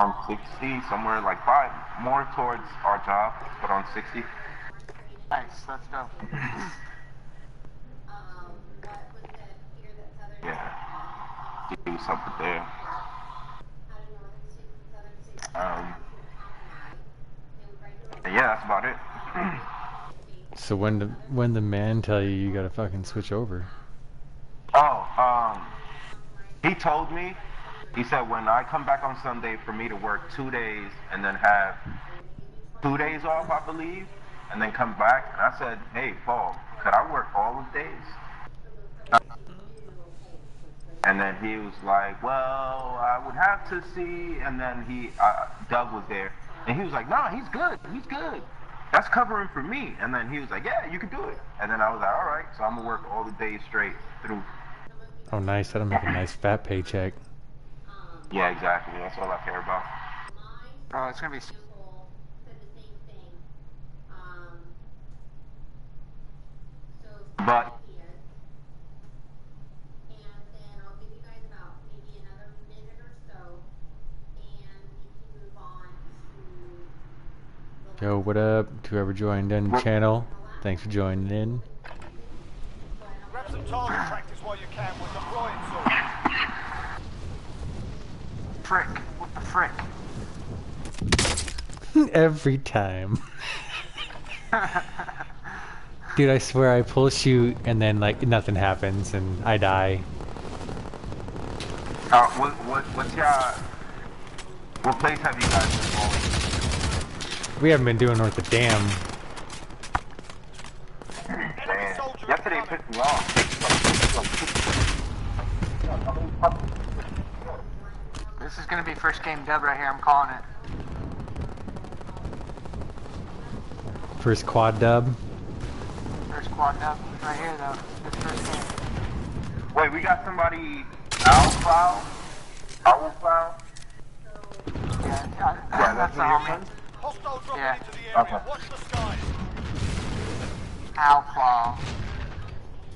on 60, somewhere like five, more towards our job, but on 60. Nice, let's go. Yeah. Do something there. Um. Yeah, that's about it. So when the when the man tell you you gotta fucking switch over? Oh, um, he told me. He said when I come back on Sunday for me to work two days and then have two days off, I believe, and then come back. And I said, hey, Paul, could I work all the days? And then he was like, well, I would have to see. And then he, uh, Doug was there, and he was like, nah, he's good. He's good. That's covering for me. And then he was like, yeah, you can do it. And then I was like, all right, so I'm gonna work all the days straight through. Oh, nice. That'll make a nice fat paycheck. Yeah, exactly. That's all I care about. Oh, it's gonna be. s- But Yo, what up? To whoever joined in the channel, thanks for joining in. Grab some target practice while you can. We're deploying soon. Frick. What the frick? Every time. Dude, I swear I pull shoot and then like nothing happens and I die. uh, what what what's your what place have you guys been going? We haven't been doing worth a damn. Enemy Yesterday incoming. pissed me off. This is gonna be first game dub right here. I'm calling it. First quad dub. First quad dub right here though. This first game. Wait, we got somebody owl foul? Owl foul? Yeah, yeah, Yeah, that's that's the what you're homie. Hostile dropping Yeah. into the area. Okay. Watch the skies. Owl claw.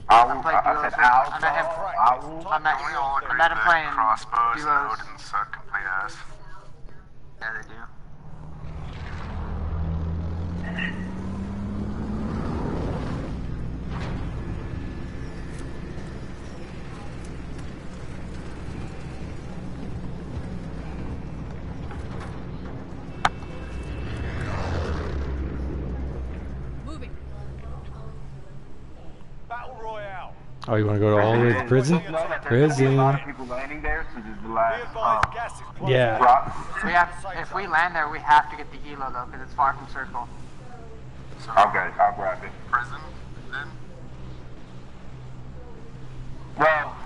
I I, played I said owl I met him-? Owl? I met, I met him playing crossbows and duos. Odin suck complete ass. Yeah, they do. Oh, you want to go to all the way to prison? Know that there's gonna be A lot of Prison. there since the last um, gas is closing. Yeah. We have, if we land there, we have to get the helo though, because it's far from circle. So, I'll get it. I'll grab it. prison, then? Well,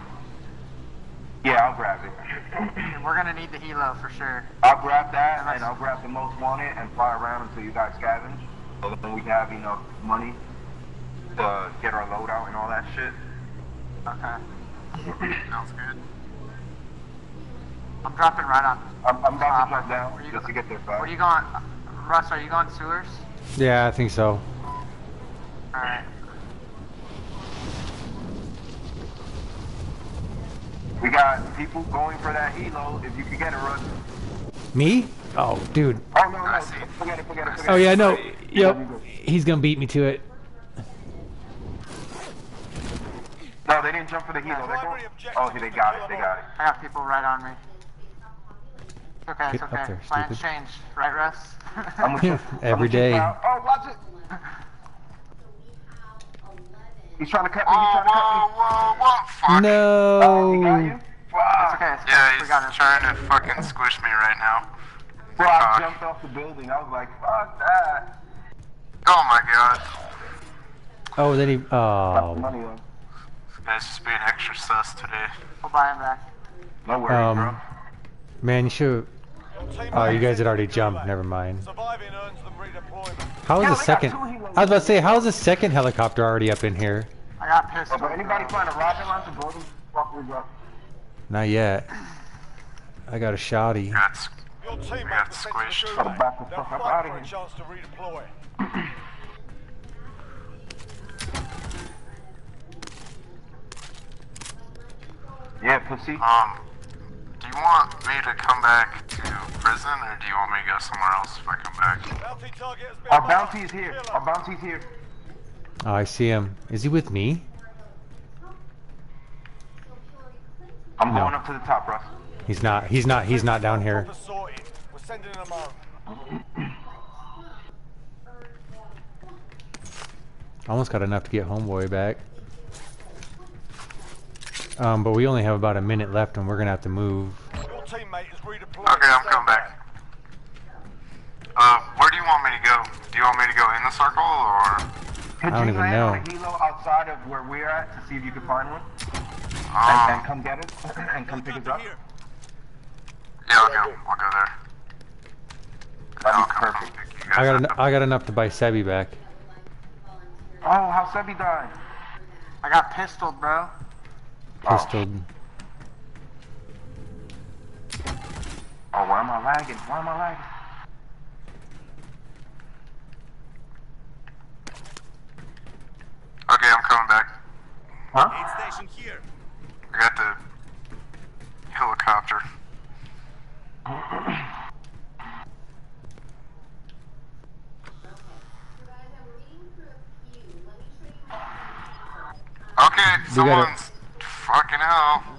yeah, I'll grab it. We're gonna need the helo for sure. I'll grab that and I'll grab the most wanted and fly around until you guys scavenge. So then we can have enough money to get our loadout and all that shit. Okay. Sounds good. I'm dropping right on. I'm, I'm about to uh, top. jump down you just to get there Where fast. you going? Russ, are you going sewers? Yeah, I think so. Alright. We got people going for that helo. If you could get it, run. Me? Oh, dude. Oh no, no, I see. forget it, forget it, forget Oh yeah, no. Yep. good, you good. He's gonna beat me to it. No, they didn't jump for the helo. They're going. Oh, they got it. They got it. I got people right on me. It's okay, it's Get okay. there, Plans stupid. changed, right, Russ? I'm gonna shoot- I'm Every gonna shoot day. Oh, watch it. He's trying to cut me. He's trying to cut me. Oh, whoa, whoa, what? Fuck. Oh, he got No. you? it's okay, it's okay. Yeah, we he's got it. trying to fucking squish me right now. Bro, I Fuck. jumped off the building. I was like, fuck that. Oh my god. Oh, then he. Oh. Fuck Oh. Money though. This guy's just being extra sus today. We'll buy him back. No worries, bro. Um. Man, you should. Oh, you guys had already jumped. Never mind. Surviving earns them redeployment. How Yeah, the second? I was about to say, how is the second helicopter already up in here? I got pissed. Oh, anybody find a rocket launcher? Go fuck with bro. Not yet. I got a shoddy. Got Your team got squished. to the Gotta back the fuck up fight outta for a here. chance to redeploy. Yeah, pussy. Um, do Do you want me to come back to prison, or do you want me to go somewhere else if I come back? Bounty target has been Our marked. bounty is here. Kill 'em. Our bounty's here. Oh, I see him. Is he with me? I'm No. going up to the top, Russ. He's not. He's not. He's not down here. We're sending them home. Almost got enough to get homeboy back. Um, but we only have about a minute left, and we're gonna have to move. Your teammate is redeployed. Okay, I'm coming back. Uh, where do you want me to go? Do you want me to go in the circle, or? Could I don't you even land know. on a helo outside of where we're at to see if you can find one? And, Um, and come get us? and come pick us up? Here. yeah, I'll go. I'll go there. That'd I'll be perfect. pick you guys I got. up. En- I got enough to buy Sebi back. Oh, how Sebi died. I got pistoled, bro. Oh. Pistol. Oh, why am I lagging? Why am I lagging? Okay, I'm coming back. Huh? Aid station here. I got the helicopter. Okay, We someone's fucking hell.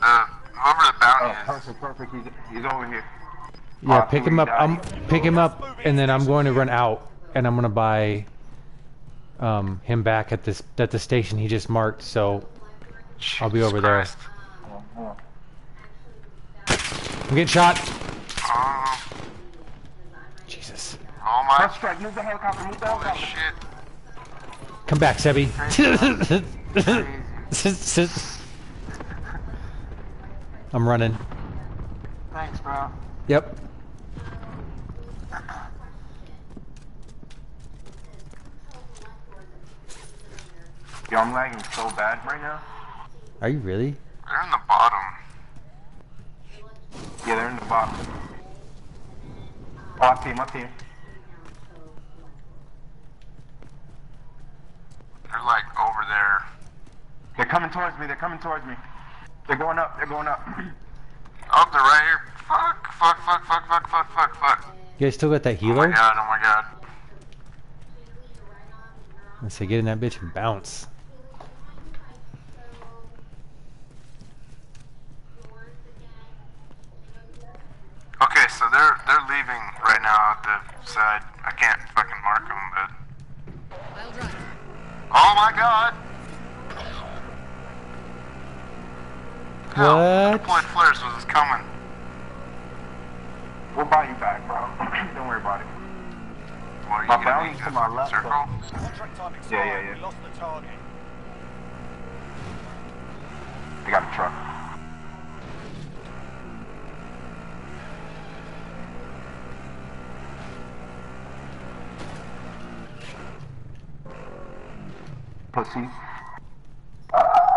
The whoever the bounty Oh, is. perfect, perfect. He's, he's over here. Yeah, Uh, pick him up. died. I'm pick him up, and then I'm going to run out, and I'm gonna buy um, him back at this at the station he just marked. So I'll be Jesus over there. I'm getting shot. Jesus. oh my strike, move the helicopter, move the holy shit. Come back, Sebi. I'm running. Thanks, bro. Yep. Yo, I'm lagging so bad right now. Are you really? They're in the bottom. Yeah, they're in the bottom. Oh, I see him, I see. They're like over there. They're coming towards me, they're coming towards me. They're going up, they're going up. Oh, they're right here. Fuck, fuck, fuck, fuck, fuck, fuck, fuck, fuck. You guys still got that healer? Oh my god, oh my god. Let's say get in that bitch and bounce. Okay, so they're they're leaving right now at the side. I can't fucking mark them, but. I'll drive. Oh my god! Hell, What? deployed flares was coming. We'll buy you back, bro. Don't worry about it. What, My gonna bounty's to my left, Circle? Contract time. Yeah, yeah, yeah. We lost the target. They got a truck. Pussy. Oh!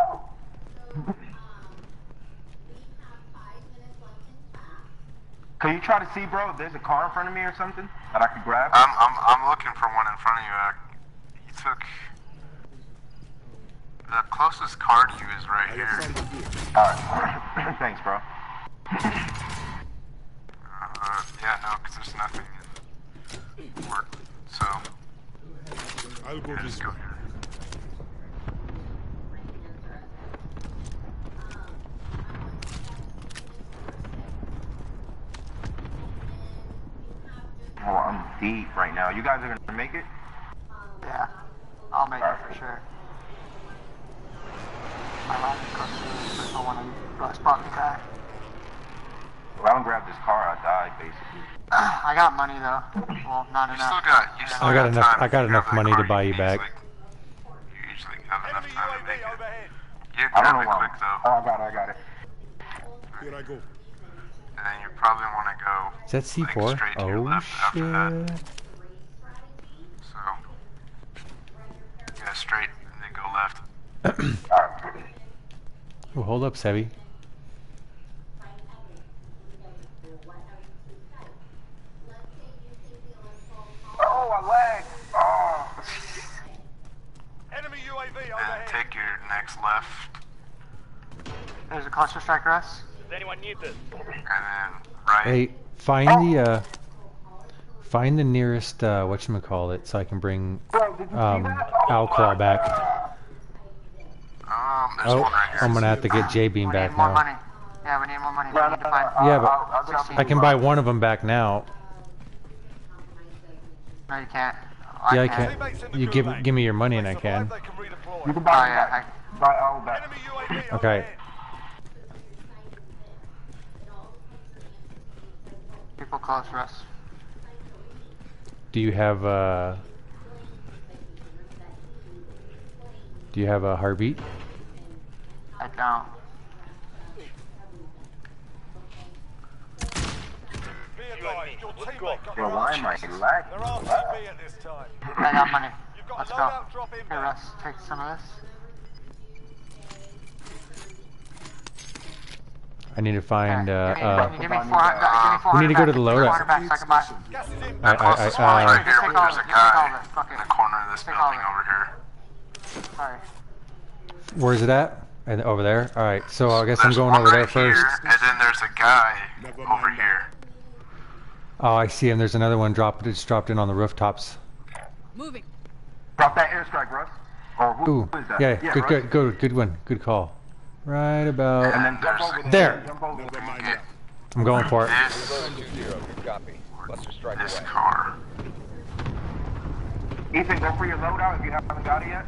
Can you try to see, bro, if there's a car in front of me or something that I could grab? I'm I'm I'm looking for one in front of you. Uh, you took the closest car to you is right here. Alright. Thanks, bro. Uh, yeah, no, because there's nothing in work. So I'll go this just go way. here. Oh, I'm deep right now. You guys are gonna make it? Yeah. I'll make it for sure. I like to go through this. I want to spot me back. If I don't grab this car, I die, basically. I got money though. Well, not You enough. still got you still I got enough- time I got enough money to buy you back. easily- You usually have enough time to make UAV it. overhead. You I don't grab know it why. quick though, Oh, I got it, I got it. Here I go. and then you probably want to go Is that C4? straight to your Oh left after that. shit. So yeah, straight and then go left. Alright. Oh, hold up, Sebi. Oh, I lagged. Oh. Enemy UAV And overhead. take your next left. There's a cluster strike, Russ. Does anyone need this? And then right. Hey, find the uh, find the nearest uh, what call it, so I can bring Bro, um, see that? Owl Claw back. Um, there's Oh, one right. I'm gonna have to get J Bean back more now. money. Yeah, we need more money. We need no, to no, find. Yeah, but I'll- I'll. I can buy one of them back now. No, you can't. Yeah, I can. can. Teammates You give give me your money and I can. They can redeploy. You can Oh buy yeah, back. Right, I'll bet. Okay. People call for us. Do you have a... Do you have a heartbeat? I don't. Well, why might lag. There I got money. Let's go. Here, Russ, take some of this. I need to find uh give me, uh. give me 400. Give me We need to go to the Give me loadout. 400 back so I can buy. Gas is in. I I, I uh. right here, Just but there's a it, just take all guy of it, fuck in the corner of this Take all of building over here. Sorry. Where's it at? And over there. All right. So I guess I'm going one over there first. Here, and then there's a guy over mind here. Oh, I see him. There's another one dropped. It's dropped in on the rooftops. Moving. Drop that airstrike, Russ. Or who, Ooh. who is that? Yeah. Good. Russ. Good. Good. Good one. Good call. Right about. And then jump over there. There. Jump over there. I'm going for it. This, Copy. Cluster strike this car. Ethan, go for your loadout if you haven't got it yet.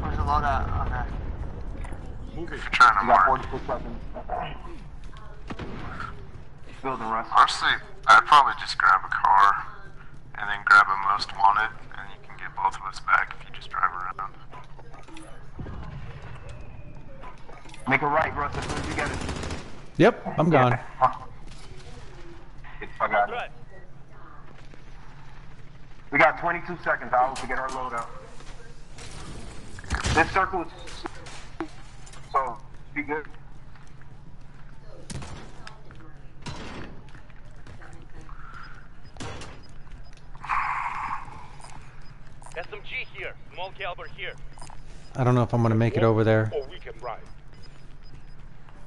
Where's the loadout? Oh, okay. Move it. You're trying to You got mark. 46 seconds. Building, Russ. Honestly, I'd probably just grab a car and then grab a most wanted, and you can get both of us back if you just drive around. Make a right, Russ, as soon as you get it. Yep. I'm gone. It's- I got it. We got 22 seconds, Al, to get our loadout. This circle is... So, be good. Here. Small caliber here. I don't know if I'm gonna make it over there. Or we can ride.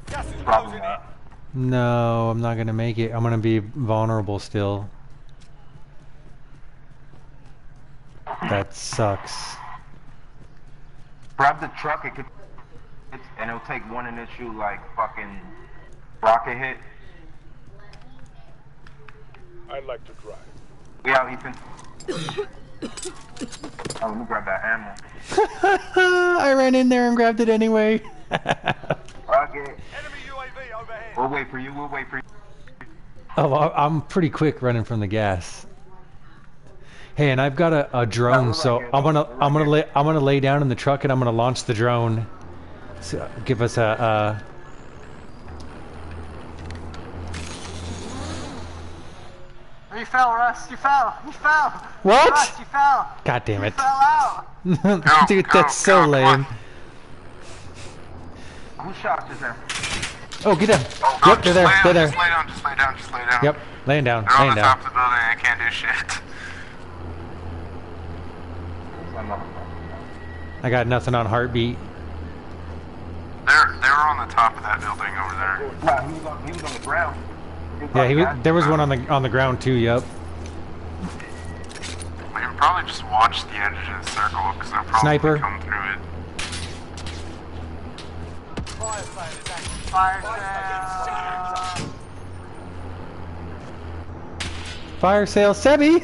Gas is closing in. No, I'm not gonna make it. I'm gonna be vulnerable still. That sucks. Grab the truck, it could... And it'll take one initial, like, fucking rocket hit. I'd like to drive. We out, Ethan. Oh, let me grab that ammo. I ran in there and grabbed it anyway. Okay. Enemy UAV overhead. We'll wait for you, we'll wait for you. oh, I- I'm pretty quick running from the gas. Hey, and I've got a, a we're drone, right so here. I'm gonna We're I'm gonna lay I'm gonna lay down in the truck and I'm gonna launch the drone. So give us a. Uh, You fell, Russ. You fell. You fell. What? Russ, you fell. God damn it. You it, fell out. dude! go, That's so go, come on. lame. Who shot just now? Oh, get down. Oh, God, Yep, they're there. lay They're there. Just lay down, just lay down, just lay down. Yep, laying down, They're on the down. top of the building, I can't do shit. I got nothing on heartbeat. They're, they were on the top of that building over there. Nah, he was on, he was on the ground. Was Yeah, he was, there was one on the on the ground too. Yep. We can probably just watch the edge of the circle, because they'll probably Sniper. come through it. Fire sale is. Fire sale. Fire sale, Sebi.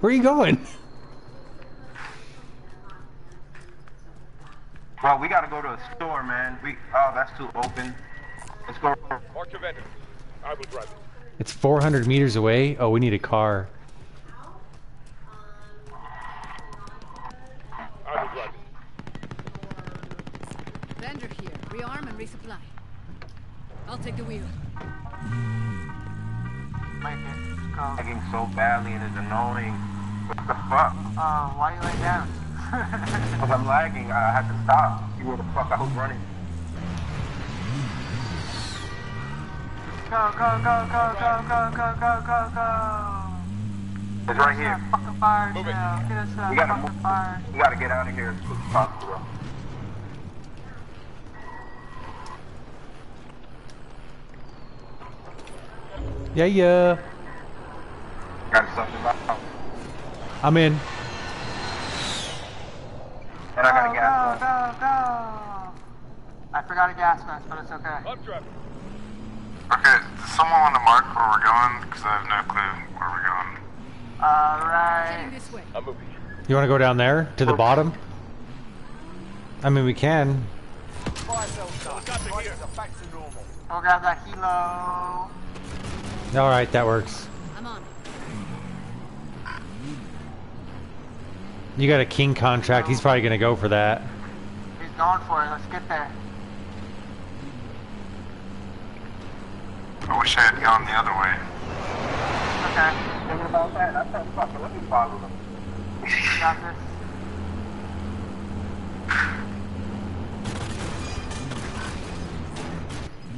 Where are you going? Well, we gotta go to a store, man. We oh, that's too open. Let's go. Mark your vendor. I will drive it. It's 400 meters away. Oh, we need a car. I will drive it. Vendor here. Rearm and resupply. I'll take the wheel. Make it. Go. Lagging so badly and it's annoying. What the fuck? Oh, why you lay down? Because I'm lagging, I had to stop. See where the fuck I was running. Go, go, go, go, go, go, go, go, go, go. It's right here. Fucking fire Move it. Get us to that We gotta move. fire. We gotta get out of here as quick as possible. Yeah, yeah. Got something about. I'm in. And I got a Go, gas go, mask. go, go. I forgot a gas mask, but it's okay. I'm driving. Okay, does someone want to mark where we're going? Because I have no clue where we're going. Alright. I'm moving. You want to go down there to the bottom? I mean, we can. Fire sales done. Got to here. Prices are back to normal. We'll grab that helo. All right, that works. I'm on. You got a king contract. He's probably gonna go for that. He's going for it. Let's get there. I wish I had gone the other way. Okay. Thinking about that, I said, fuck it, let me follow them. Got this.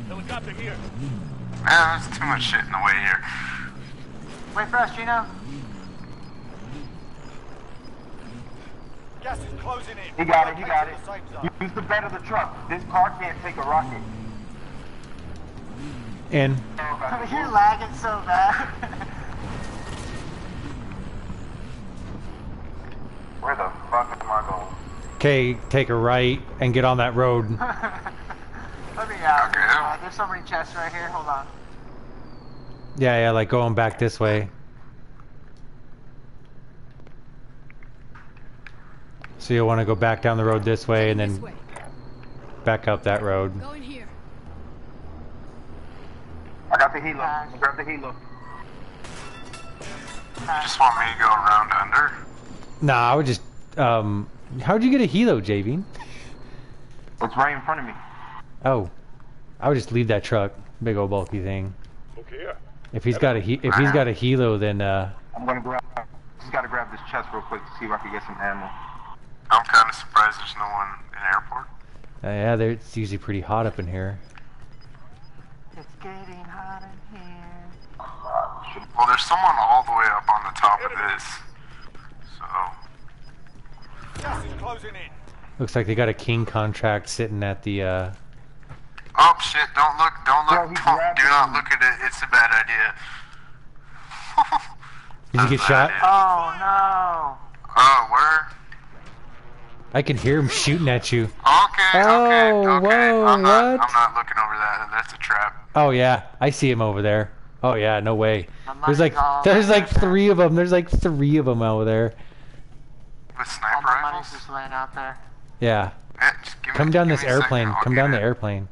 Helicopter here. Man, there's too much shit in the way here. Wait for us, Gino. Gas is closing in. He got it, he got it. Relocating the safe zone. Use the bed of the truck. This car can't take a rocket. In. You're lagging so bad. Where the fuck am I going? Okay, take a right and get on that road. Let me out. Okay. Uh, there's so many chests right here. Hold on. Yeah, yeah, like going back this way. So you'll want to go back down the road this way and then back up that road. Go in here. I got the helo. Grab the helo. You just want me to go around under? Nah, I would just. Um, how'd you get a helo, Javine? It's right in front of me. Oh, I would just leave that truck, big old bulky thing. Okay, here. If he's got a he- if he's got a helo, then uh, I'm gonna grab. Just gotta grab this chest real quick to see if I can get some ammo. I'm kind of surprised there's no one in the airport. uh, yeah, it's usually pretty hot up in here. It's getting hot in here. Well, there's someone all the way up on the top of this. So, Gas is closing in. Looks like they got a king contract sitting at the. uh... oh shit! Don't look! Don't look! he Don't, do not look at it. It's a bad idea. Did you get shot? idea. Oh no. Oh, where? I can hear him shooting at you. Okay, okay, Oh, okay. whoa, I'm not, what? I'm not looking over that. That's a trap. Oh yeah, I see him over there. Oh yeah, no way. There's like there's like three of them. There's like three of them over there. With All sniper my money's rifles? just laying out there. Yeah. Eh, just give me- Come down give this me a second, airplane. Come get down the it. airplane.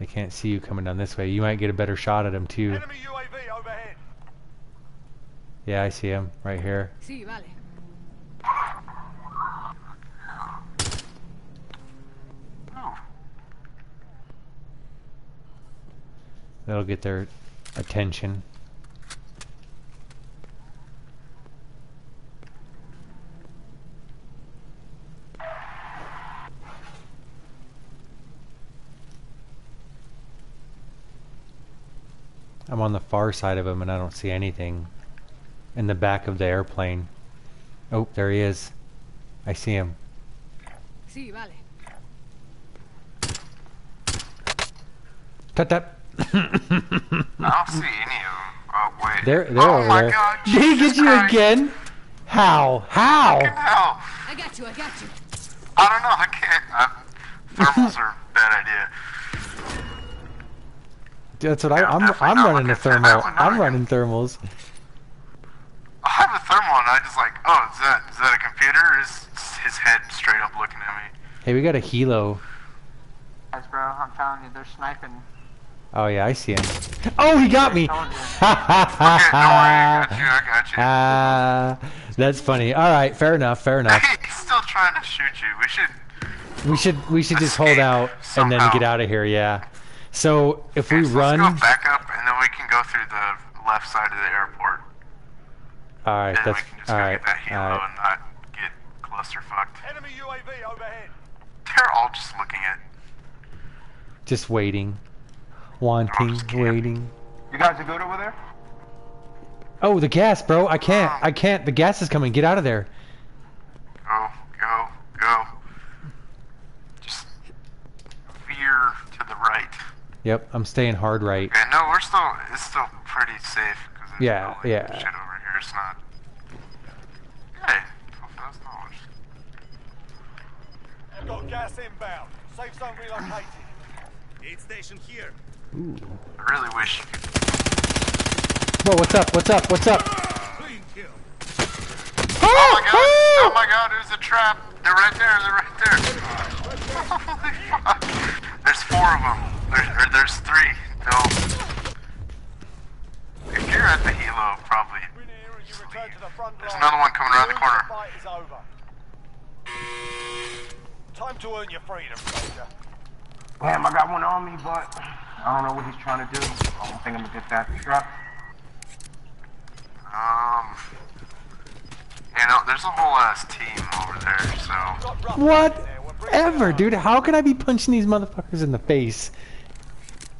They can't see you coming down this way. You might get a better shot at him too. Enemy UAV overhead. Yeah, I see him right here. Sí, vale. Oh, That'll get their attention. I'm on the far side of him and I don't see anything in the back of the airplane. Oh, there he is. I see him. Sí, vale. Tut tut. I don't see any of them. Oh, wait. They're they're oh over my there. god, Did he get you Christ. again? How? How? Fucking hell. I got you, I got you. I don't know, I can't. Uh, thermals are a bad idea. That's what I, Yeah, I'm. I'm running a looking for that thermal. I'm running thermals. I have a thermal and I just like, oh, is that is that a computer? Or is his head straight up looking at me? Hey, we got a helo. Guys, bro, I'm telling you, they're sniping. Oh yeah, I see him. Oh, he got me. Told you. Okay, don't worry, I got you, I got you. Ah, that's funny. All right, fair enough. Fair enough. He's still trying to shoot you. We should. We should we should just hold Escape out and then get out of here. Yeah. So if we so run, Let's go back up and then we can go through the left side of the airport. all right. And then That's we can just all go right. get that helo right. and not get cluster fucked. Enemy UAV overhead. They're all just looking at. Just waiting, wanting, waiting. You guys are good over there? Oh, the gas, bro. I can't. Oh. I can't. The gas is coming. Get out of there. Go, go, go. Just veer to the right. Yep, I'm staying hard right. Okay, no, we're still, it's still pretty safe. Cause there's Yeah, no, like, yeah. Shit over here, it's not. Hey, that's knowledge. I've got gas inbound. Safe zone relocated. Aid station here. I really wish you could. Whoa, what's up? What's up? What's up? Clean kill. Ah! Oh my god! Ah! Oh my god, it was a trap! They're right there, they're right there. Holy fuck. There's four of them. There's, or there's three. No. If you're at the helo, probably. Win here and you return to the front There's another one coming around the corner. fight is over. Time to earn your freedom, soldier. Damn, I got one on me, but I don't know what he's trying to do. I don't think I'm gonna get that truck. Um. You know, there's a whole ass team over there, so. What? rough out there. We're bringing it Whatever, home. dude. How can I be punching these motherfuckers in the face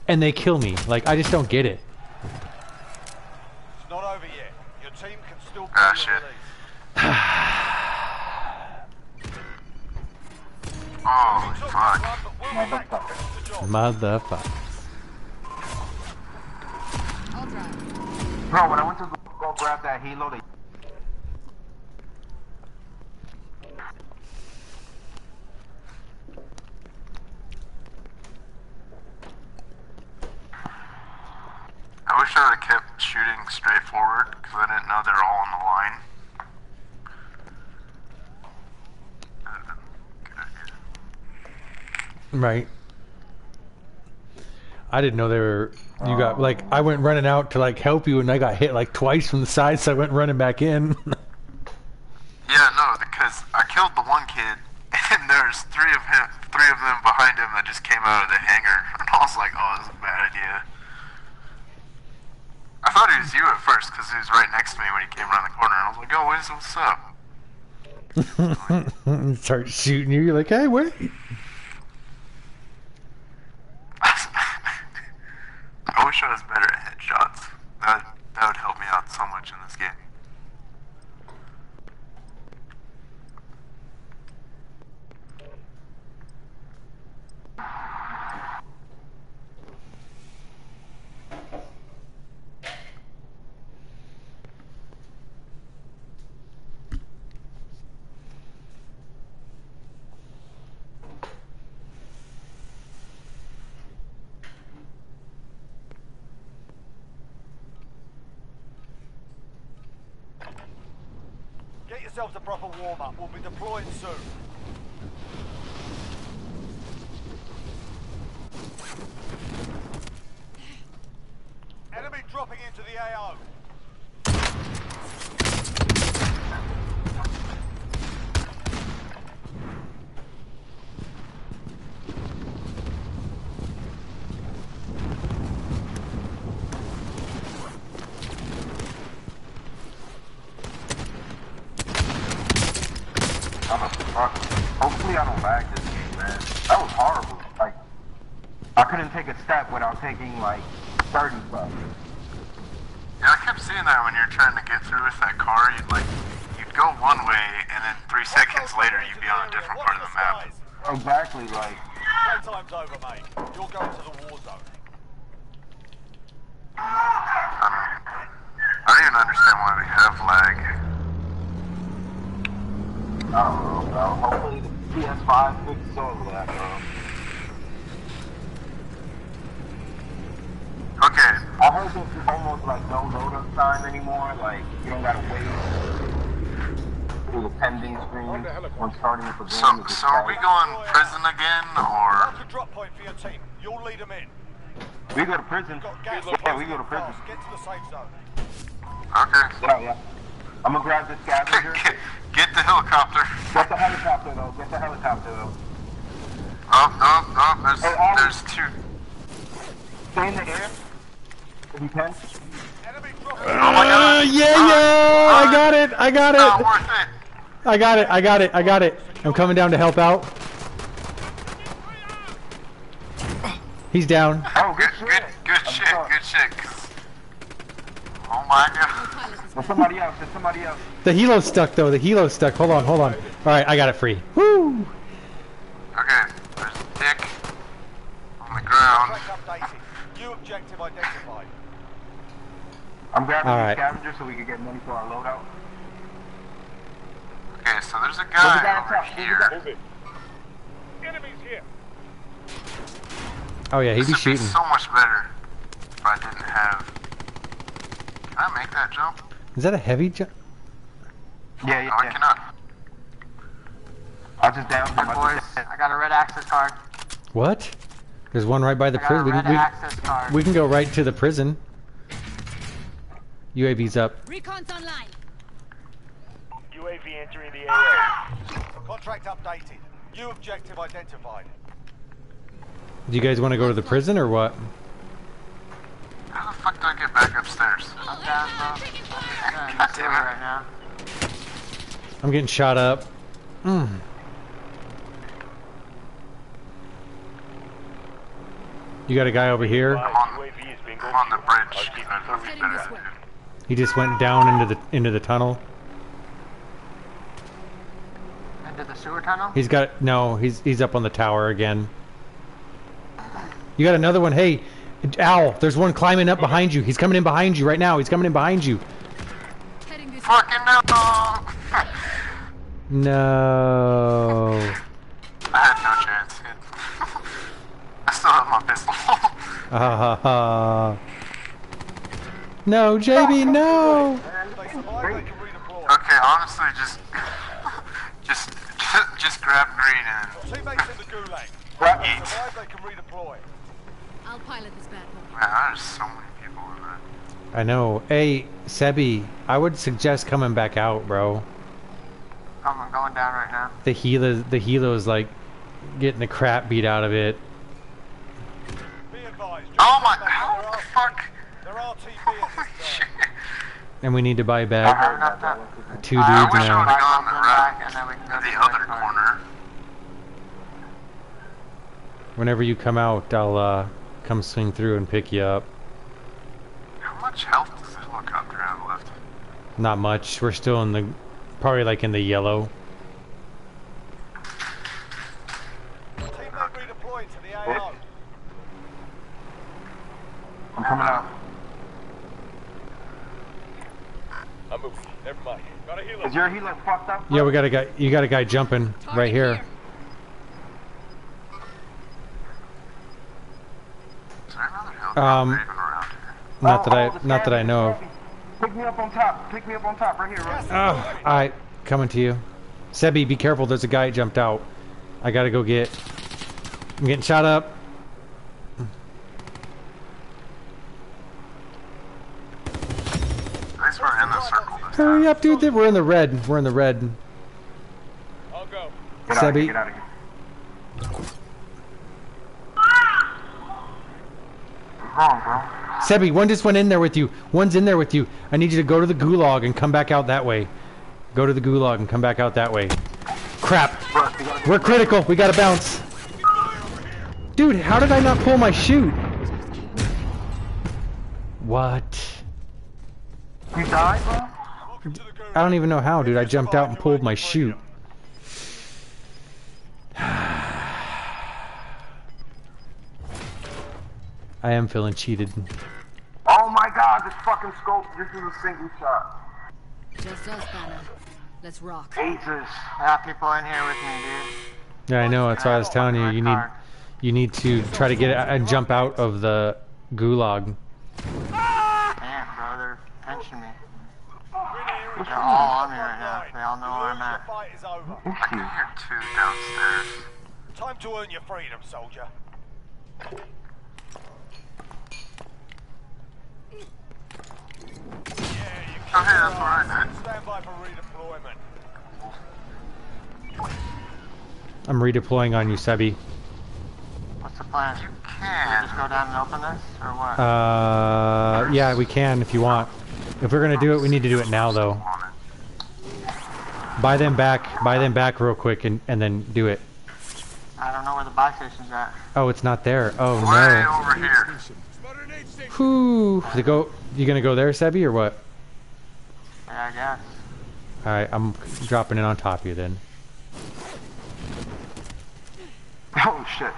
and they kill me? Like, I just don't get it. It's not over yet. Your team can still be Ah, shit. Oh, fuck. This one, but we'll be back to finish the job. Motherfucker. Bro, when I went to go, go grab that helo, they I wish I would have kept shooting straight forward because I didn't know they were all on the line. That'd been a good idea. Right. I didn't know they were. You got oh. like I went running out to like help you, and I got hit like twice from the side, so I went running back in. Yeah, no, because I killed the one kid, and there's three of him, three of them behind him that just came out of the hangar, and I was like, oh, this is a bad idea. I thought it was you at first because he was right next to me when he came around the corner, and I was like, oh, what is what's up? Start shooting you. You're like, hey, wait. I wish I was better at headshots. That that would help me out so much in this game. Get yourselves a proper warm-up. We'll be deploying soon. Enemy dropping into the AO. I'm a, uh, hopefully I don't lag this game, man. That was horrible. Like, I couldn't take a step without taking like 30 steps. Yeah, I kept seeing that when you're trying to get through with that car. You'd like, you'd go one way, and then three seconds later, you'd be on a different part of the map. Exactly, like, Playtime's over, mate. You're going to the war zone. I don't, I don't even understand why we have lag. I don't know, bro. Hopefully the PS5 fixes all of that, bro. Okay, I heard there's almost like no load up time anymore. Like, you don't gotta wait through the pending screen when starting up a so It just so are we starts. going prison again, or Mark a drop point for your team. You'll lead them in. We go to prison. Yeah, we go to prison. Get to the safe zone. okay? Yeah, yeah. I'm gonna grab this scavenger. Get, get the helicopter. Get the helicopter though. Get the helicopter though. Oh, oh, oh, there's, Hey, Ollie. there's two. Stay in the air. If you can. Enemy dropping. Oh my god. Uh, yeah, yeah. I got it. I got Not worth it. I got it. I got it. I got it. I'm coming down to help out. He's down. Oh, good Good, shit. good, good shit, sorry. good shit. 'cause- Oh my god. Pilot There's somebody else. There's somebody else. The helo's stuck though. The helo's stuck. Hold on, hold on. All right, I got it free. Woo! Okay, there's Dick on the ground. New objective identified. I'm grabbing All the right. scavenger so we can get money for our loadout. Okay, so there's a guy guy on over top. Here. guy- Move it. Enemies here. Oh yeah, he'd be would be shooting. so much better if I didn't have. Can I make that jump? Is that a heavy jump? Yeah, yeah. No, I yeah, yeah. cannot. I'll just downed him. Good I boys. I got a red access card. What? There's one right by the I got a prison. We, we, we can go right to the prison. UAV's up. Recon's online. UAV entering the AO. Contract updated. New objective identified. Do you guys want to go to the prison or what? How the fuck do I get back upstairs? I'm down, bro. God in the sewer damn it. right now. I'm getting shot up. Mm. You got a guy over here. I'm on, UAV is being I'm on the bridge. RTB I don't Heading know this what way. to do. He just went down into the into the tunnel. Into the sewer tunnel? He's got no. He's he's up on the tower again. You got another one. Hey, Owl. There's one climbing up behind you. He's coming in behind you right now. He's coming in behind you. Heading this way. Fucking no! No. I had no chance. I still have my pistol. Ha, ha. No, JB, no. If they survive, they can redeploy. okay, honestly, just, just, just grab green and Teammates in the gulag. Right. If they survive, they can redeploy. I'll pilot this bad boy. man, there's so many people in there. I know. Hey, Sebi, I would suggest coming back out, bro. Come on, going down right now. The Gila, the helo's like getting the crap beat out of it. Be advised. Oh my, There how are- the fuck? There are TB at Shit. And we need to buy I back heard enough that. time. that was- two I dudes wish I would've gone Back, right and then we can go To to the the other next corner. Whenever you come out, I'll uh, come swing through and pick you up. How much health does this helicopter have left? Not much. We're still in the, probably like in the yellow. Teammate redeploying to the I'm coming out. I'm moving. Never mind. Got a healer. Is your healer fucked up? Yeah, we got a guy. You got a guy jumping right Target here. Is there another Um, around here? Not that oh, I, not that I know of. Pick me up on top. Pick me up on top right here, right? Oh, all right, coming to you. Sebi, be careful. There's a guy jumped out. I gotta go get. I'm getting shot up. At least we're in the circle this Hurry up, dude. We're in the red. We're in the red. I'll go. Get out of Sebi. here. Get out of here. What's wrong, bro? Sebi, one just went in there with you. One's in there with you. I need you to go to the gulag and come back out that way. Go to the gulag and come back out that way. Crap. Russ, you gotta- We're critical. We gotta bounce. Dude, how did I not pull my chute? What? You died, bro? I don't even know how, dude. I jumped out and pulled my chute. I am feeling cheated. Oh my god, this fucking scope. This is a single shot. Just us, Banner. Let's rock. Jesus. I got people in here with me, dude. Yeah, I know. That's why I was telling you. You need, you need to try to get and jump out of the gulag. Damn, bro, they're pinching me. They're all on me right now. They all know where I'm at. fight is over. I can hear two downstairs. Time to earn your freedom, soldier. Yeah, you Oh, that's at. Stand by for redeployment. I'm redeploying on you, Sebi. What's the plan? You we can. just go down and open this, or what? Uh, yeah, we can if you want. If we're gonna do it, we need to do it now, though. Buy them back. Buy them back real quick, and and then do it. I don't know where the buy station's at. Oh, it's not there. Oh Way no. over here. Spotted an aid station. Whew. To go. You gonna go there, Sebi, or what? Yeah, I guess. Alright, I'm dropping it on top of you then. Oh shit.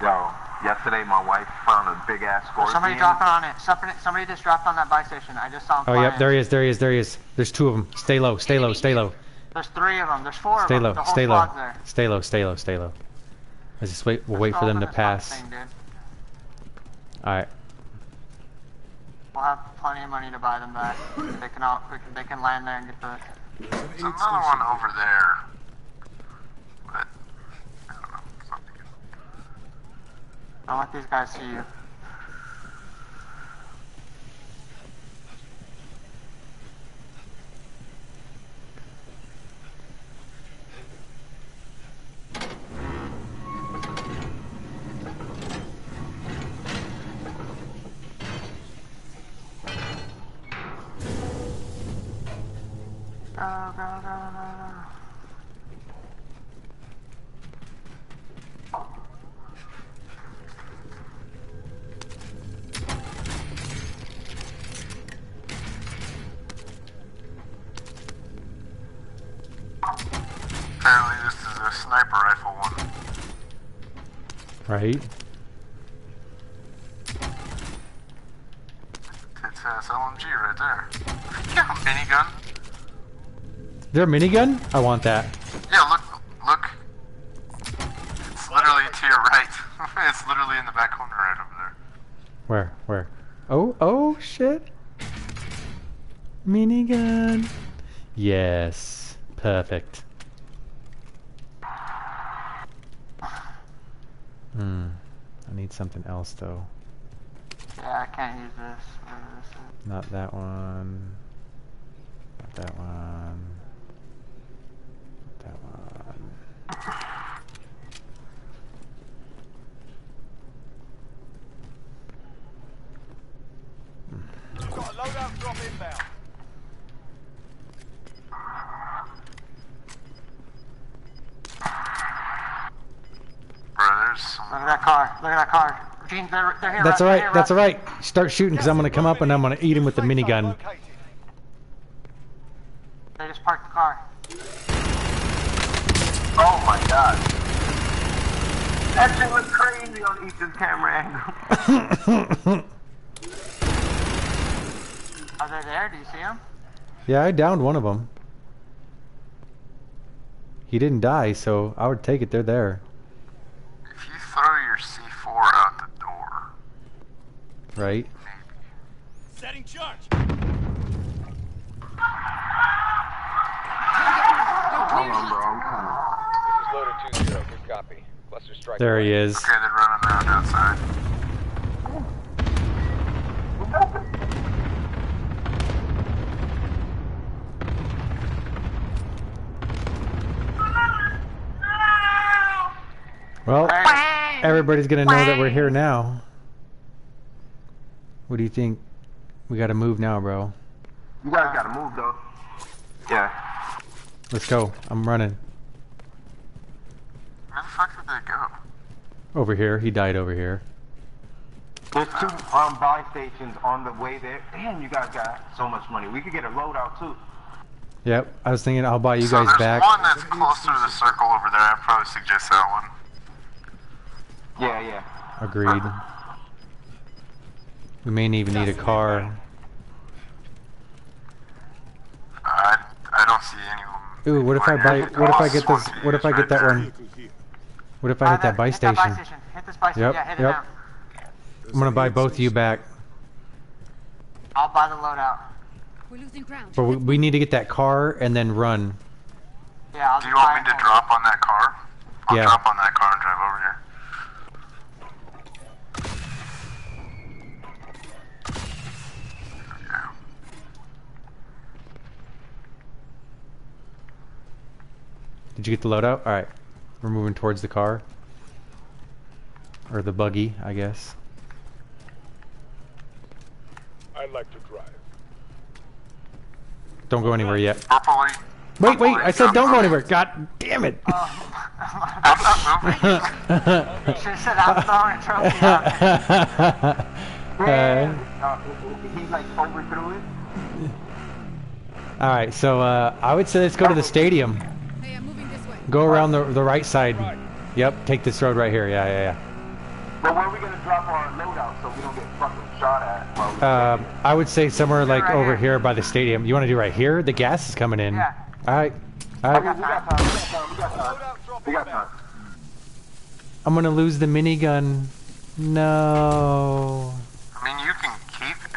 Yo, yesterday my wife found a big ass scorpion. Somebody dropping on it. Somebody, somebody just dropped on that buy station. I just saw him. Oh, flying. yep, there he is, there he is, there he is. There's two of them. Stay low, stay low, stay low. There's three of them. There's four Stay of them. low, the whole stay low. there. Stay low, stay low, stay low. Let's just wait, we'll wait Let's for them to pass. Thing. Alright. We'll have plenty of money to buy them back. they can all, we they can land there and get the. There's another one over there. But, I don't know. Something. Don't let these guys see you. Go, go, go, Right? It says uh, LMG right there. Yeah, minigun. Is there a minigun? I want that. Yeah, look, look. It's literally to your right. it's literally in the back corner right over there. Where? Where? Oh, oh, shit. Minigun. Yes. Perfect. Hmm. I need something else though. Yeah, I can't use this. Where is this? Not that one. Not that one. Not that one. Got a loadout drop inbound. Bro, there's some. Look at that car. Look at that car. Gene, they're, they're here. That's right, alright. they're That's alright. Start shooting because I'm gonna come up and I'm gonna eat him with the minigun. They just parked the car. Oh my god. That shit was crazy on Ethan's camera angle. Are they there? Do you see them? Yeah, I downed one of them. He didn't die, so I would take it. They're there, If you throw your C4 out the door, right? Setting charge. Hold on, bro. I'm coming. This is loader 2-0. Good copy. Cluster strike. There he is. okay, they're running around outside. Well, everybody's gonna know that we're here now. What do you think? We gotta move now, bro. You guys gotta move though. Yeah. Let's go. I'm running. Where the fuck did they go? Over here. He died over here. There's two um buy stations on the way there. Damn, you guys got so much money. We could get a loadout too. Yep. I was thinking I'll buy you so guys there's back. one that's closer to the circle over there. I'd probably suggest that one. Yeah, yeah. Agreed. We may even need a car. I I don't see anyone. Ooh, what if I buy? What if I get this? What if I get that one? What if I hit that buy Hit that buy station? station. Hit this buy station. Yep, Yeah, hit it yep. I'm gonna buy both of you back, I'll buy the loadout. We're losing ground. but we, we need to get that car and then run. Yeah, I'll Do you want me to drop on that car? I'll Yeah. drop on that car and drive over here. Did you get the loadout? All right, we're moving towards the car or the buggy, I guess. I like to drive. Don't go anywhere yet. Purpley. Wait, wait! I said don't go anywhere. God damn it! I'm not moving. Should've said I'm throwing a trophy out there. Yeah, uh, he's like overthrew it. All right, so uh, I would say let's go to the stadium. Hey, I'm moving this way. Go around the the right side. Yep, take this road right here. Yeah, yeah, yeah. But where are we gonna drop our loadout so we don't get fucking shot at? while we yeah. Um. I would say somewhere like right over here. here by the stadium. You want to do right here? The gas is coming in. Yeah. All right. All Okay, we got time. We got time. We got time. We got time. I'm gonna lose the minigun. No. I mean, you can keep it.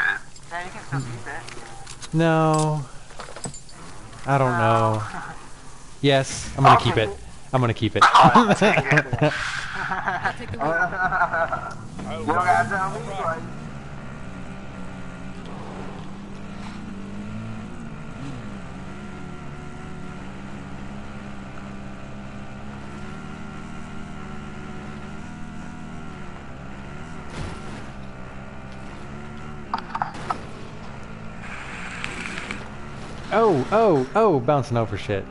Yeah, you can still keep it. No. I don't know. Yes, I'm gonna keep it. I'm gonna keep it. I'll take the wheel. You don't gotta tell me twice. oh, oh, oh, bouncing over shit.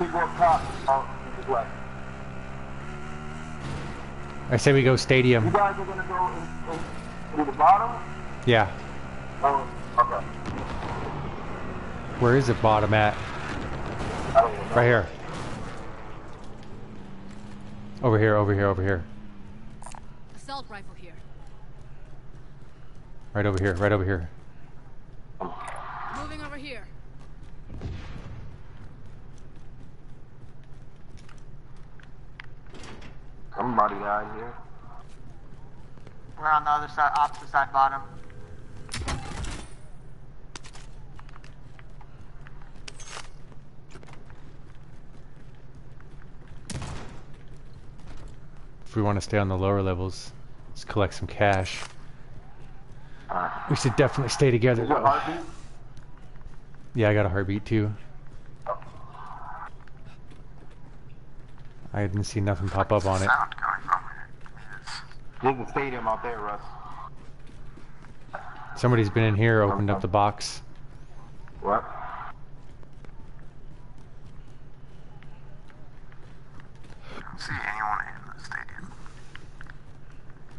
There's people up top. This way. I say we go stadium. You stadium. guys are gonna go in, in, through the bottom? Yeah. Oh, okay. Where is the bottom at? I don't know. Right here. Over here, over here, over here. Assault rifle here. Right over here, right over here. Moving over here. Somebody died here. We're on the other side, opposite side bottom. If we want to stay on the lower levels, let's collect some cash. Alright. We should definitely stay together Is though. heartbeat? Yeah, I got a heartbeat too. I didn't see nothing pop up on it. Sound coming from here. I mean, it's, There's a stadium out there, Russ. Somebody's been in here, opened up the box. What? I don't see anyone in the stadium.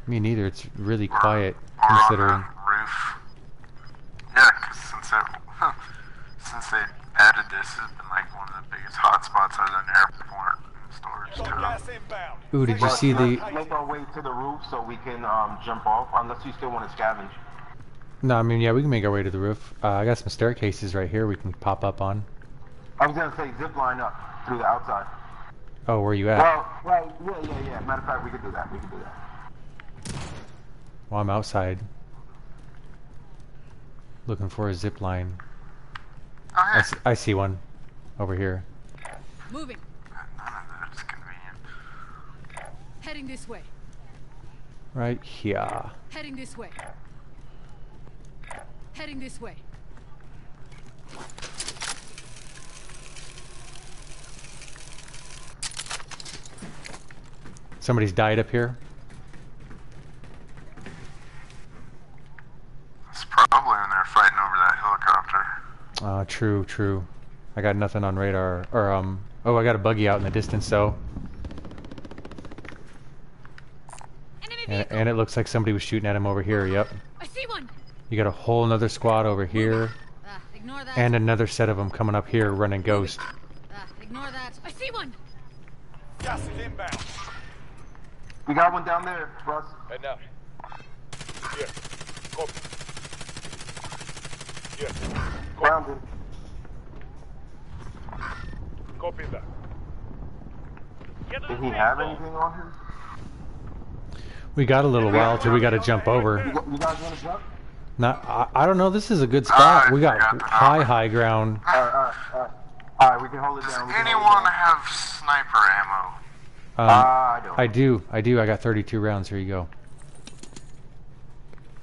Me neither. It's really Or- quiet or on considering. the roof. Yeah, 'cause since it, since they added this, it's been like one of the biggest hotspots other than airport and storage Got too. gas inbound. Ooh, did you see the? Make our way to the roof so we can um, jump off, unless you still want to scavenge. No, I mean yeah, we can make our way to the roof. Uh, I got some staircases right here we can pop up on. I was gonna say zip line up through the outside. Oh, where you at? Well, well, yeah, yeah, yeah. Matter of fact, we could do that. We could do that. Well, I'm outside. Looking for a zip line. I, yeah, s- I see one over here. Moving. none of that's convenient. Heading this way. Right here. Heading this way. Heading this way. Somebody's died up here. It's probably when they're fighting over that helicopter. Uh, true, true. I got nothing on radar. Or, um, oh, I got a buggy out in the distance, though. Enemy And, it looks like somebody was shooting at him over here, yep. I see one. You got a whole another squad over here. Ah, ignore that. And another set of them coming up here running ghost. Ah, ignore that. I see one. Gas is inbound. We got one down there, Russ. Heading out. Here. Copy. Here. Grounded. Copy that. Did he have anything on him? We got a little while till we got to jump over. You, you guys want to jump? Not, I, I don't know. This is a good spot. We got forgot. high, high ground. All right, all right, all right. All right, we can hold it Does down. we can hold it anyone down. have sniper ammo? Um, Ah, I don't. I do. I do. I got 32 rounds. Here you go.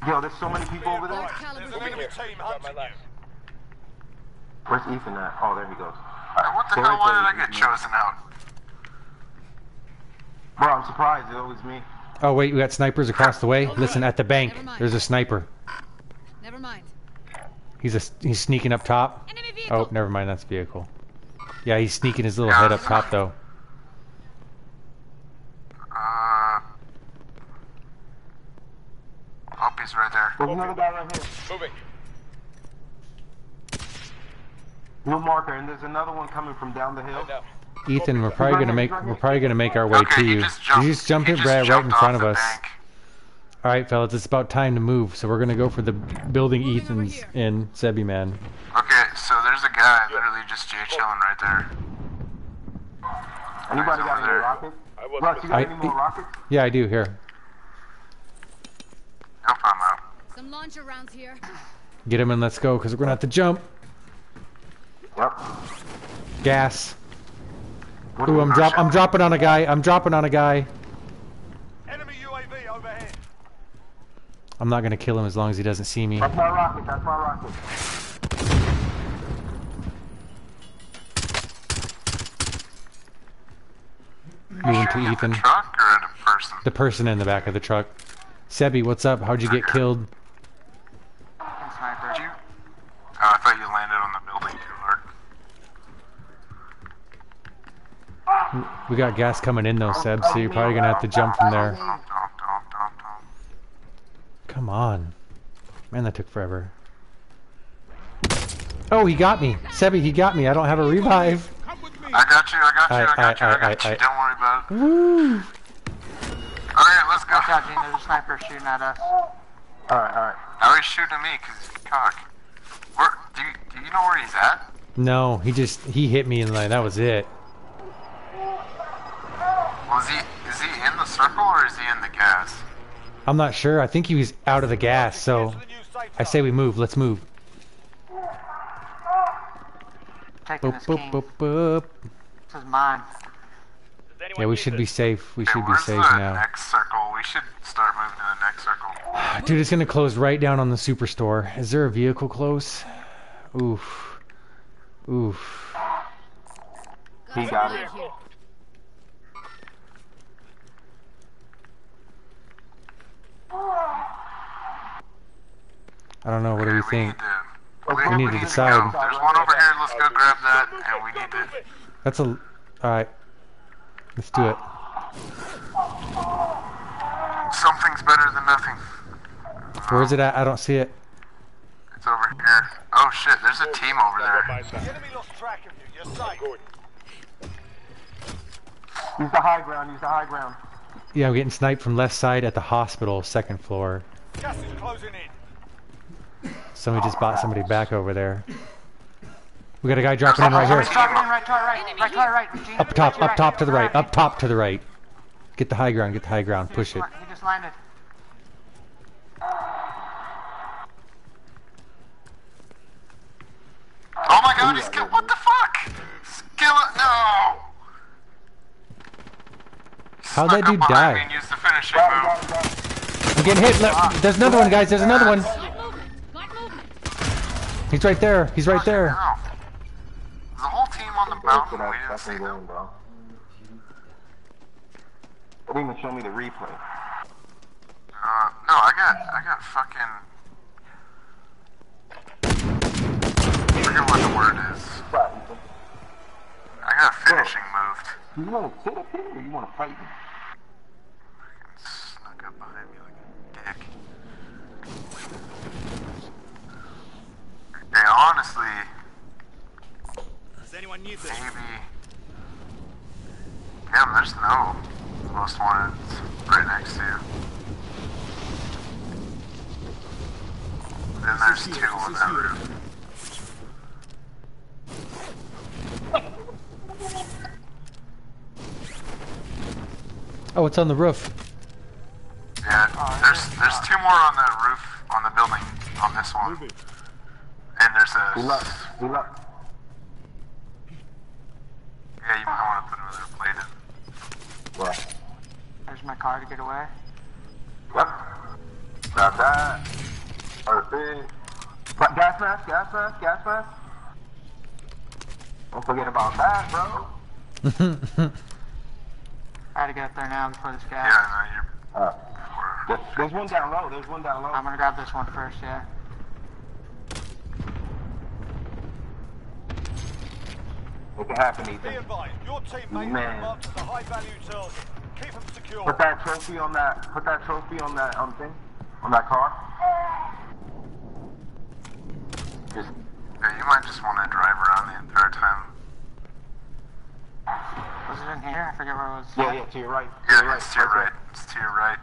Yo, there's so many people over there. There's an enemy team hunting you. Where's Ethan at? Oh, there he goes. Hey, what the Stay hell? Why did I get chosen out? Bro, I'm surprised. It's always me. Oh wait, we got snipers across the way. Oh, Listen, at the bank, Never mind. there's a sniper. Never mind. He's a he's sneaking up top. Enemy vehicle. Oh, never mind. That's vehicle. Yeah, he's sneaking his little head up top though. Uh, up is right there. There's another guy right here. Moving. Blue marker, and there's another one coming from down the hill. Right now. Ethan, we're probably gonna make we're probably gonna make our way Okay, to you. just jumped. you just jumped he in just right, right in front of us. bank. All right, fellas, it's about time to move. So we're gonna go for the building Ethan's in, Sebi man. Okay, so there's a guy literally just J chilling right there. Anybody got any rockets? I was Russ, you got I- any more rockets? Yeah, I do. Here, Help him out. Some launcher rounds here. get him and let's go, cause we're gonna have to jump. Yep. Gas. What Ooh, I'm drop. I'm dropping on a guy. I'm dropping on a guy. Enemy UAV overhead. I'm not gonna kill him as long as he doesn't see me. That's my rocket. That's my rocket. Moving to Ethan. the truck or at person? The person in the back of the truck. Sebi, what's up? How'd you get killed? And sniper. You? Oh, I thought you landed on the building too hard. We got gas coming in though, Seb, so you're probably gonna have to jump from there. Come on. Man, that took forever. Oh, he got me. Sebi, he got me. I don't have a revive. I got you, I got you, I Aight, got you, I aight, got you. Don't worry about it. Woo! Alright, let's go. Watch out, Gene. There's a sniper shooting at us. Alright, alright. Now he's shooting at me because he's cock. Where, do you, do you know where he's at? No, he just he hit me and like that was it. Was he, is he in the circle or is he in the gas? I'm not sure. I think he was out of the gas, so Get to the new safe I say we move. Let's move. Taking Boop, this boop, boop, boop. This is mine. Yeah, we should this? be safe. We Okay, should be safe now. next circle? We should start moving to the next circle. Dude, it's gonna close right down on the superstore. Is there a vehicle close? Oof. Oof. He got it. I don't know. What do we Okay, think? need to, We need to go. decide. There's one over here. Let's go grab that, and we need to. That's a. All right. Let's do it. Something's better than nothing. Where is it at? I don't see it. It's over here. Oh shit! There's a team over there. The enemy lost track of you. You're safe. Good. Use the high ground. Use the high ground. Yeah, I'm getting sniped from left side at the hospital, second floor. Gas is closing in. Somebody just bought somebody back over there. We got a guy dropping in right here. Dropping in right to our right. Right to our right. Up top, up top to the right, up top to the right. Get the high ground, get the high ground, push it. He just landed. Oh my god! He's. What the fuck? Skillet. No. How'd that dude die? me and used the finishing Got him, move. got him, got him. I'm getting hit. Look, there's another one, guys. There's another one. Got movement. Got movement. He's right there. He's right there. Ow. There's a whole team on the Look mountain. We didn't see them. bro. They didn't even show me the replay. Uh, no, I got, I got fucking. Forget what the word is. I got finishing moved. You want to sit up here or you want to fight me? Snuck up behind me like a dick. Hey, honestly, Does anyone need this? maybe. Yeah, there's no most wanted right next to you. Then there's two on that roof. Oh, it's on the roof. Yeah, there's there's two more on the roof on the building on this one, and there's We a left. We left. yeah. You might want to put another plate in. Right. There's my car to get away. Yep. Grab that. Perfect. But gas mask, gas mask, gas mask. Don't forget about that, bro. I gotta get up there now before this guy. Yeah, no, you're. Uh, there's, there's one down low. There's one down low. I'm gonna grab this one first, yeah. It can happen, Be Ethan. advised, your teammate Man. been as a high value target. Keep them secure. Put that trophy on that. Put that trophy on that um thing. On that car? Just Yeah, you might just want to drive around the entire time. Was it in here? I forget where it was. yeah, yeah, to your right. To Yeah, your right. it's to your right right. It's to your right.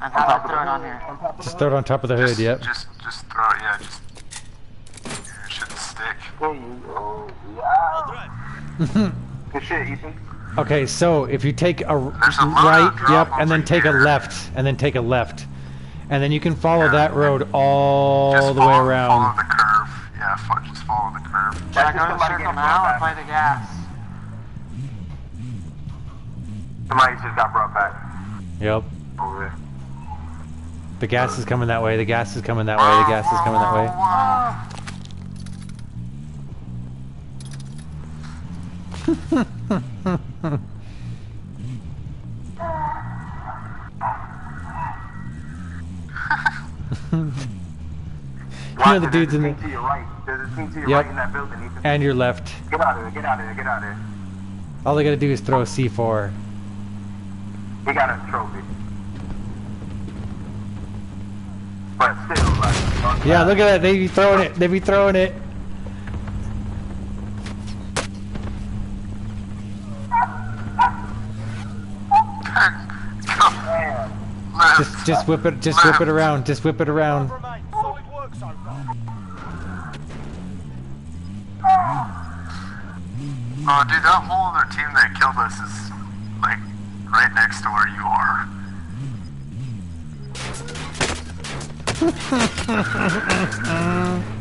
And there. how do I the throw it on here? On Just throw it on top of the hood. Just, Yep. Just, just throw it. Yeah, just. It should stick. There you go. Yeah. Good shit, Ethan. Okay, so if you take a r- There's a right, yep, and then take a left, and then take a left, and then you can follow Yeah. that road all Just the way follow, around. Follow the curve. Yeah, fuck, just follow the curve. Should I That's go to somebody circle getting now brought or play the gas? Somebody just got brought back Yep. over there. The gas is coming that way. The gas is coming that way. The ah, gas is coming that way. You know the dudes in the team to your right. There's a team to your Yep. right in that building, and your left. Get out of there, get out of there, get out of there, get out of there. All they gotta do is throw a C4. We got a trophy. But still, like, Yeah, look at that. They be throwing it. They be throwing it. Man. Left. Just, whip it. Just whip it around. Just whip it around. Remain. Solid work so far. Oh, dude, that whole other team that killed us is like right next to where you are. Like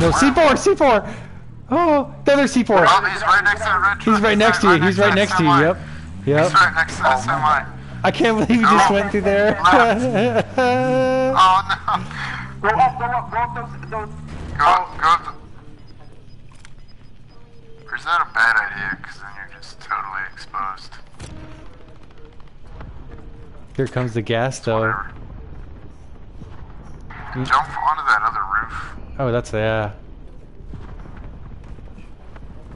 No. C4, C4. Oh, the other C4. Oh, he's right next to red. He's right next to you. He's right next to you. semi. Yep. He's Yep. right next to that semi. I can't believe you just oh. went through there. Oh no. Go up, go up, go up those, those. Go, go. up the- Or is that a bad idea? Because then you're just totally exposed. Here comes the gas, though. Jump onto that other roof. Oh, that's yeah.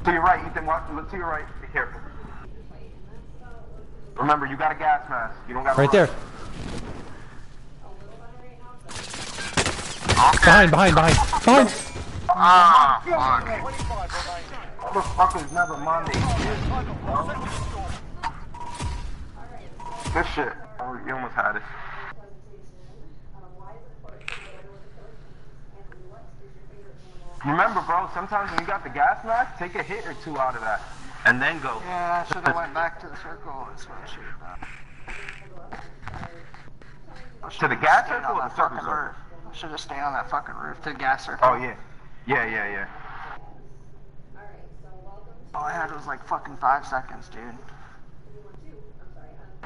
To your right, Ethan, watch, look to your right, be careful. Remember, you got a gas mask. You don't got Right there. Okay. Behind, behind, behind, behind. Ah, fuck. Motherfuckers never mind they Good shit. Oh, you almost had it. Remember, bro, sometimes when you got the gas mask, take a hit or two out of that. And then go. Yeah, I should have went back to the circle. That's what I should have done. To the gas circle or the circle fucking circle? roof. Should have stayed on that fucking roof. To the gas circle. Oh, yeah. Yeah, yeah, yeah. All I had was like fucking five seconds, dude.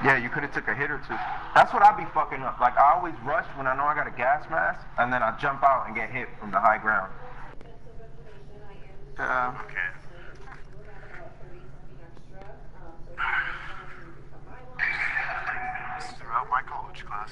Yeah, you could have took a hit or two. That's what I be fucking up. Like, I always rush when I know I got a gas mask, and then I jump out and get hit from the high ground. Yeah. Okay. Throughout my college class.